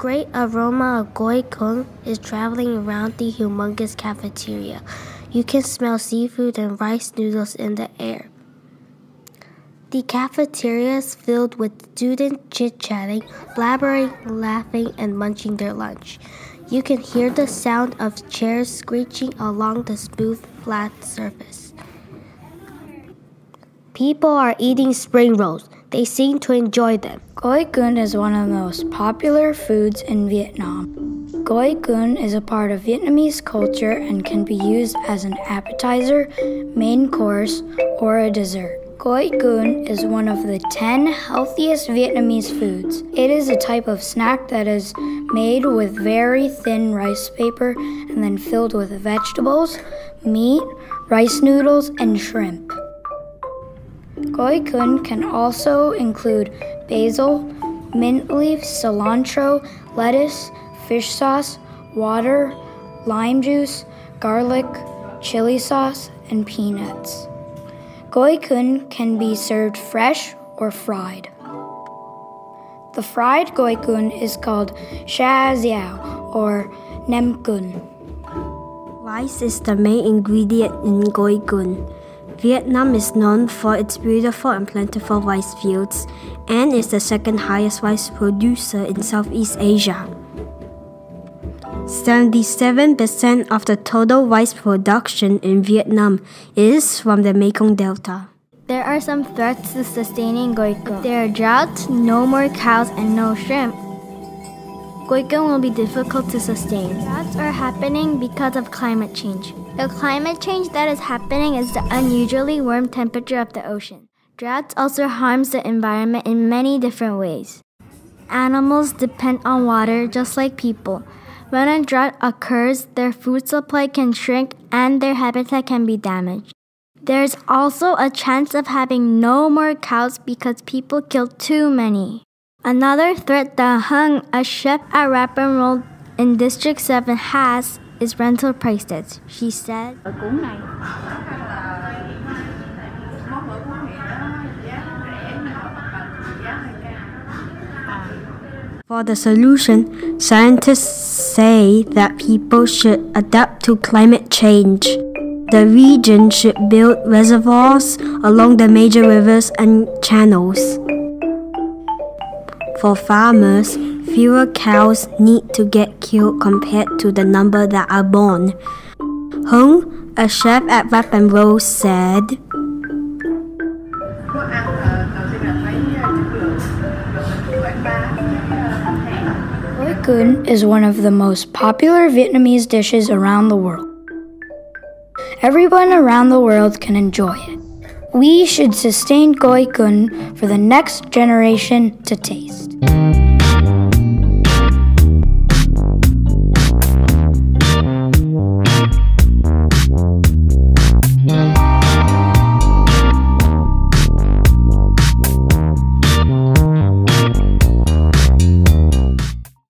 great aroma of goi cuon is traveling around the humongous cafeteria. You can smell seafood and rice noodles in the air. The cafeteria is filled with students chit chatting, blabbering, laughing, and munching their lunch. You can hear the sound of chairs screeching along the smooth, flat surface. People are eating spring rolls. They seem to enjoy them. Goi cuon is one of the most popular foods in Vietnam. Goi cuon is a part of Vietnamese culture and can be used as an appetizer, main course, or a dessert. Goi cuon is one of the 10 healthiest Vietnamese foods. It is a type of snack that is made with very thin rice paper and then filled with vegetables, meat, rice noodles, and shrimp. Goi cuon can also include basil, mint leaf, cilantro, lettuce, fish sauce, water, lime juice, garlic, chili sauce, and peanuts. Goi cuon can be served fresh or fried. The fried goi cuon is called sha xiao or nem kun. Rice is the main ingredient in goi cuon. Vietnam is known for its beautiful and plentiful rice fields and is the second highest rice producer in Southeast Asia. 77% of the total rice production in Vietnam is from the Mekong Delta. There are some threats to sustaining goi cuon. If there are droughts, no more cows, and no shrimp, goi cuon will be difficult to sustain. Droughts are happening because of climate change. The climate change that is happening is the unusually warm temperature of the ocean. Droughts also harms the environment in many different ways. Animals depend on water just like people. When a drought occurs, their food supply can shrink and their habitat can be damaged. There's also a chance of having no more cows because people kill too many. Another threat that Hung, a chef at Wrap and Roll in District 7, has is rental prices. She said, For the solution, scientists say that people should adapt to climate change. The region should build reservoirs along the major rivers and channels. For farmers, fewer cows need to get killed compared to the number that are born. Hung, a chef at Wrap and Roll, said, kun is one of the most popular Vietnamese dishes around the world. Everyone around the world can enjoy it. We should sustain goi cuon for the next generation to taste.